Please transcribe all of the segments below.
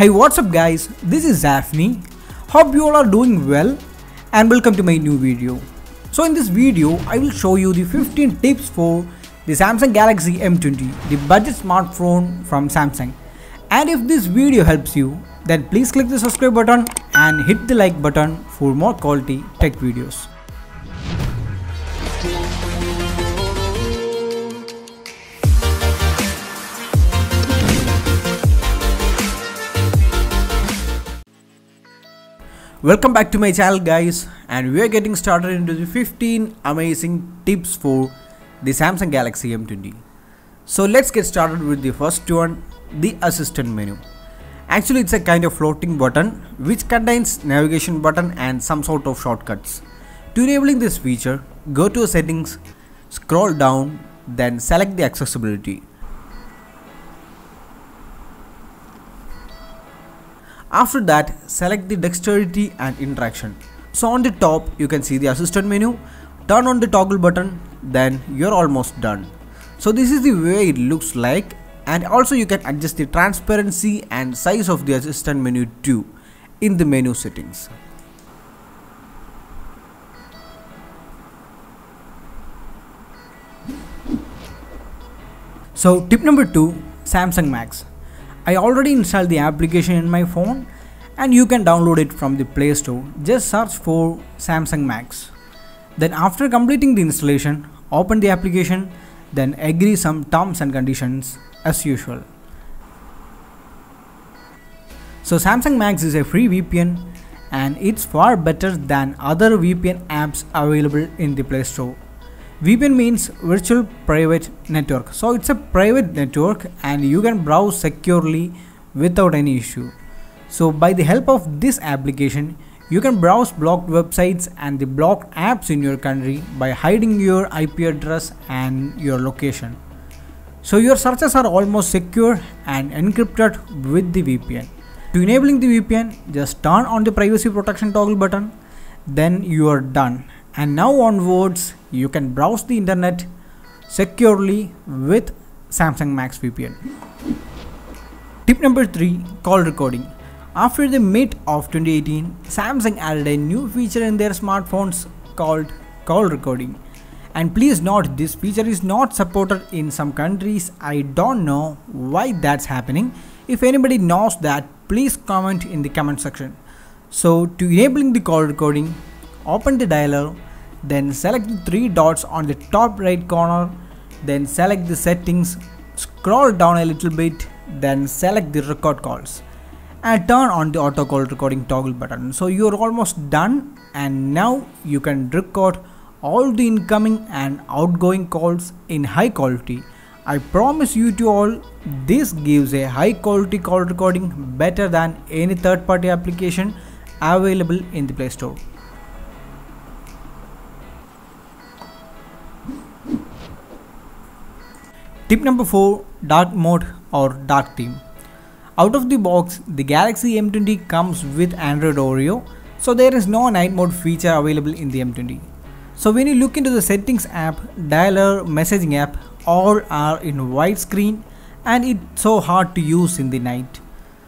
Hey what's up guys, this is Safny. Hope you all are doing well and welcome to my new video. So in this video, I will show you the 15 tips for the Samsung Galaxy M20, the budget smartphone from Samsung. And if this video helps you, then please click the subscribe button and hit the like button for more quality tech videos. Welcome back to my channel guys and we are getting started into the 15 amazing tips for the Samsung Galaxy M20. So let's get started with the first one, the assistant menu. Actually it's a kind of floating button which contains navigation button and some sort of shortcuts. To enabling this feature, go to settings, scroll down, then select the accessibility. After that, select the dexterity and interaction. So on the top, you can see the assistant menu. Turn on the toggle button, then you're almost done. So this is the way it looks like and also you can adjust the transparency and size of the assistant menu too in the menu settings. So tip number 2 Samsung Max. I already installed the application in my phone and you can download it from the Play Store. Just search for Samsung Max. Then after completing the installation, open the application, then agree some terms and conditions as usual. So Samsung Max is a free VPN and it's far better than other VPN apps available in the Play Store. VPN means virtual private network. So it's a private network and you can browse securely without any issue. So by the help of this application, you can browse blocked websites and the blocked apps in your country by hiding your IP address and your location. So your searches are almost secure and encrypted with the VPN. To enabling the VPN, just turn on the privacy protection toggle button, then you are done and now onwards you can browse the internet securely with Samsung Max VPN. Tip number 3 Call Recording After the mid of 2018, Samsung added a new feature in their smartphones called call recording. And please note this feature is not supported in some countries. I don't know why that's happening. If anybody knows that, please comment in the comment section. So to enabling the call recording, open the dialer then select the three dots on the top right corner then select the settings scroll down a little bit then select the record calls and turn on the auto call recording toggle button so you're almost done and now you can record all the incoming and outgoing calls in high quality I promise you to all this gives a high quality call recording better than any third party application available in the Play Store. Tip number 4 Dark Mode or Dark Theme. Out of the box, the Galaxy M20 comes with Android Oreo, so there is no night mode feature available in the M20. So when you look into the settings app, dialer, messaging app, all are in widescreen and it's so hard to use in the night.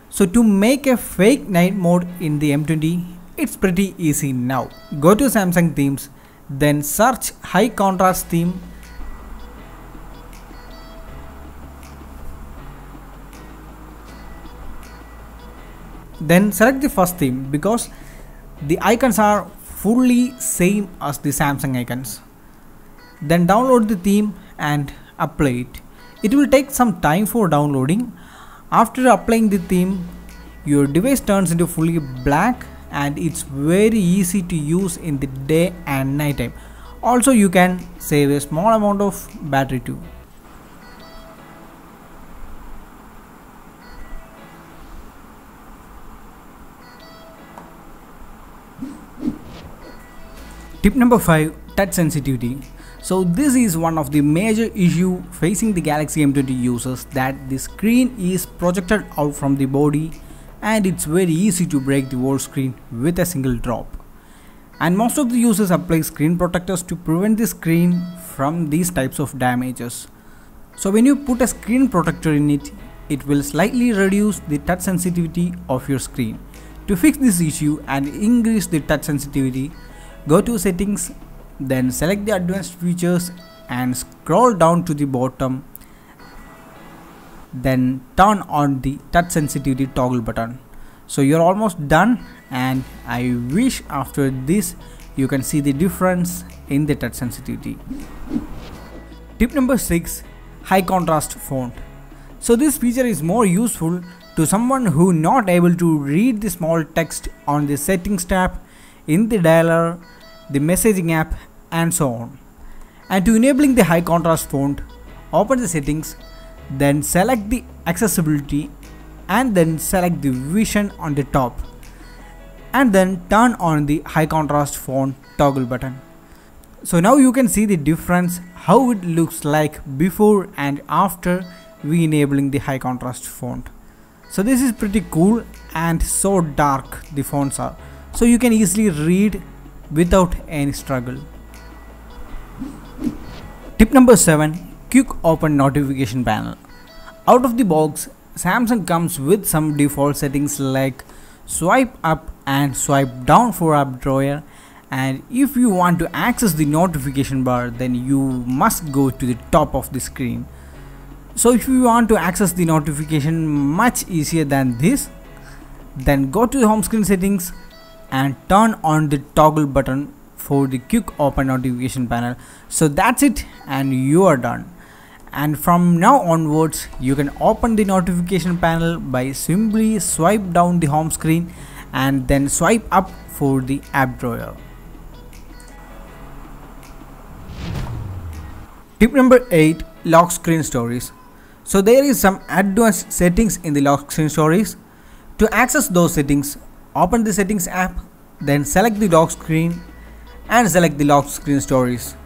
So to make a fake night mode in the M20, it's pretty easy now. Go to Samsung themes, then search high contrast theme then select the first theme because the icons are fully same as the Samsung icons. Then download the theme and apply it. It will take some time for downloading. After applying the theme your device turns into fully black and it's very easy to use in the day and night time. Also you can save a small amount of battery too Tip number 5 Touch sensitivity. So this is one of the major issue facing the Galaxy M20 users that the screen is projected out from the body and it's very easy to break the whole screen with a single drop. And most of the users apply screen protectors to prevent the screen from these types of damages. So when you put a screen protector in it, it will slightly reduce the touch sensitivity of your screen. To fix this issue and increase the touch sensitivity, go to settings, then select the advanced features and scroll down to the bottom then turn on the touch sensitivity toggle button so you're almost done and I wish after this you can see the difference in the touch sensitivity. Tip number 6 High contrast font. So this feature is more useful to someone who not able to read the small text on the settings tab in the dialer, the messaging app and so on. And to enabling the high contrast font, open the settings, then select the accessibility and then select the vision on the top and then turn on the high contrast font toggle button. So now you can see the difference how it looks like before and after we enabling the high contrast font. So this is pretty cool and so dark the fonts are. So you can easily read without any struggle. Tip number 7 Quick Open Notification Panel. Out of the box, Samsung comes with some default settings like swipe up and swipe down for app drawer and if you want to access the notification bar then you must go to the top of the screen so if you want to access the notification much easier than this then go to the home screen settings and turn on the toggle button for the quick open notification panel so that's it and you are done and from now onwards you can open the notification panel by simply swipe down the home screen and then swipe up for the app drawer. Tip number 8 Lock Screen Stories. So there is some advanced settings in the lock screen stories. To access those settings, open the settings app, then select the lock screen and select the lock screen stories.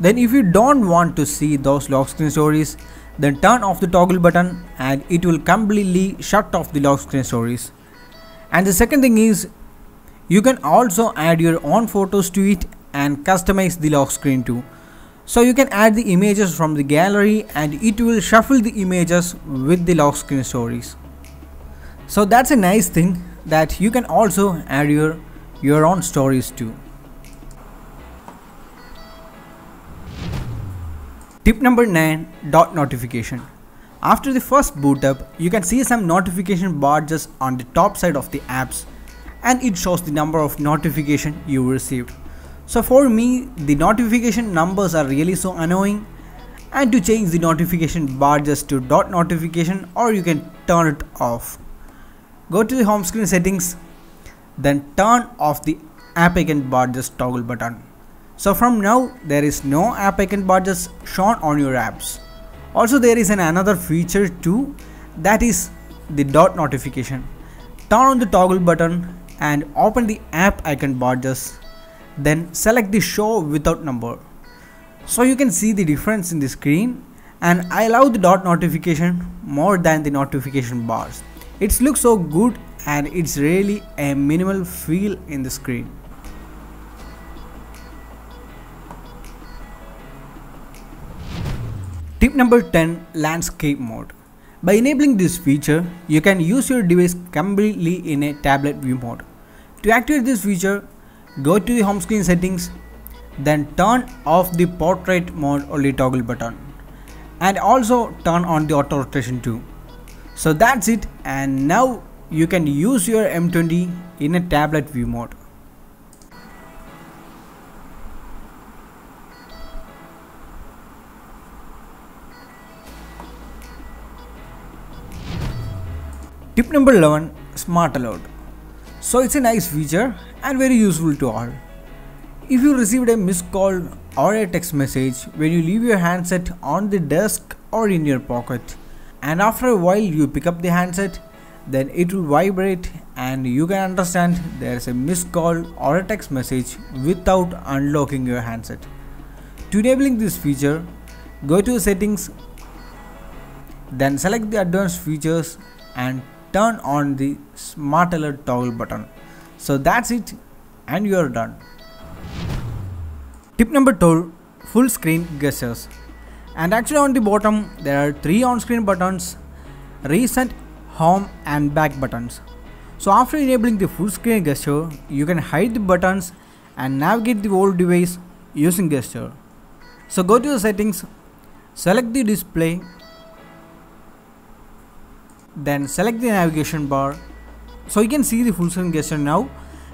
Then if you don't want to see those lock screen stories, then turn off the toggle button and it will completely shut off the lock screen stories. And the second thing is you can also add your own photos to it and customize the lock screen too. So you can add the images from the gallery and it will shuffle the images with the lock screen stories. So that's a nice thing that you can also add your your own stories too. Tip number 9 dot notification. After the first boot up, you can see some notification bar just on the top side of the apps and it shows the number of notification you received. So for me, the notification numbers are really so annoying and to change the notification bar just to dot notification or you can turn it off. Go to the home screen settings, then turn off the app icon badges toggle button. So from now there is no app icon badges shown on your apps. Also there is an another feature too that is the dot notification. Turn on the toggle button and open the app icon badges then select the show without number. So you can see the difference in the screen and I love the dot notification more than the notification bars. It looks so good and it's really a minimal feel in the screen. Tip number 10 Landscape Mode. By enabling this feature, you can use your device completely in a tablet view mode. To activate this feature, go to the home screen settings, then turn off the portrait mode only toggle button and also turn on the auto rotation too. So that's it and now you can use your M20 in a tablet view mode. Tip number 11 Smart Alert. So it's a nice feature and very useful to all. If you received a missed call or a text message when you leave your handset on the desk or in your pocket and after a while you pick up the handset then it will vibrate and you can understand there is a missed call or a text message without unlocking your handset. To enabling this feature, go to settings then select the advanced features and turn on the smart alert toggle button. So that's it and you are done. Tip number 12 full screen gestures and actually on the bottom there are three on screen buttons recent, home and back buttons. So after enabling the full screen gesture, you can hide the buttons and navigate the whole device using gesture. So go to the settings, select the display, then select the navigation bar. So you can see the full screen gesture now.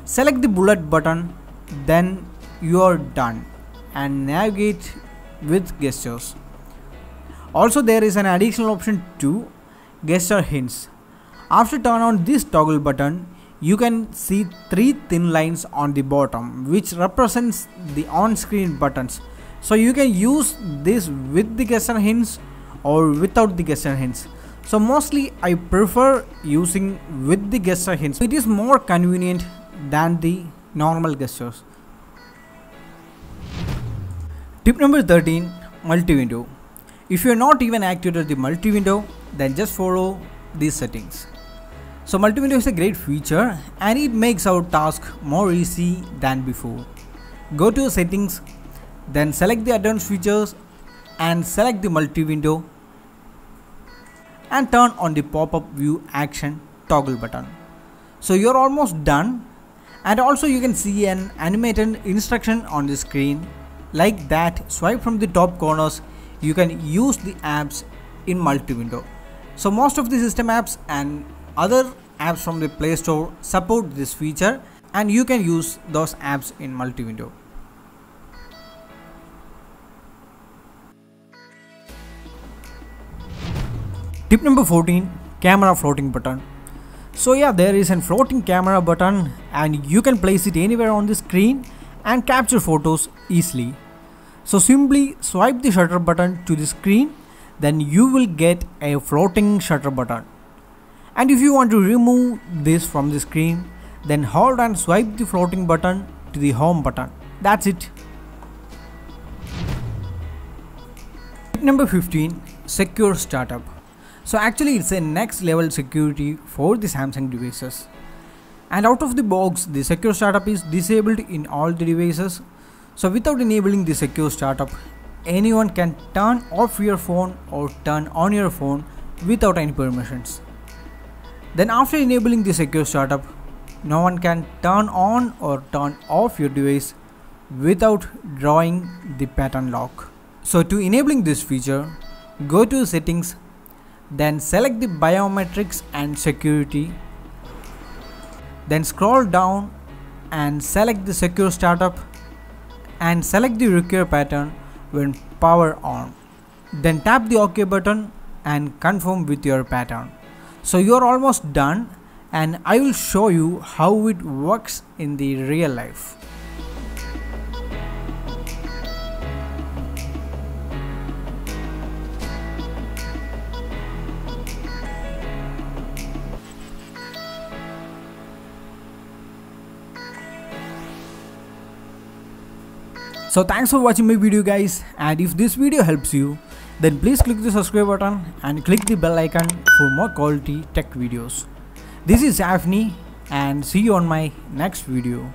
Select the bullet button, then you are done and navigate with gestures. Also there is an additional option to gesture hints. After turn on this toggle button, you can see three thin lines on the bottom which represents the on-screen buttons. So you can use this with the gesture hints or without the gesture hints. So mostly I prefer using with the gesture hints. It is more convenient than the normal gestures. Tip number 13 multi-window. If you are not even activated the multi-window then just follow these settings. So multi-window is a great feature and it makes our task more easy than before. Go to settings then select the advanced features and select the multi-window and turn on the pop-up view action toggle button. So you're almost done and also you can see an animated instruction on the screen like that swipe from the top corners you can use the apps in multi-window. So most of the system apps and other apps from the Play Store support this feature and you can use those apps in multi-window. Tip number 14 camera floating button. So yeah there is a floating camera button and you can place it anywhere on the screen and capture photos easily. So simply swipe the shutter button to the screen then you will get a floating shutter button. And if you want to remove this from the screen then hold and swipe the floating button to the home button. That's it. Tip number 15 Secure Startup. So actually it's a next level security for the Samsung devices. And out of the box, the secure startup is disabled in all the devices. So without enabling the secure startup, anyone can turn off your phone or turn on your phone without any permissions. Then after enabling the secure startup, no one can turn on or turn off your device without drawing the pattern lock. So to enabling this feature, go to settings then select the biometrics and security then scroll down and select the secure startup and select the require pattern when power on. Then tap the ok button and confirm with your pattern. So you're almost done and i will show you how it works in the real life So thanks for watching my video guys and if this video helps you then please click the subscribe button and click the bell icon for more quality tech videos. This is Safny and see you on my next video.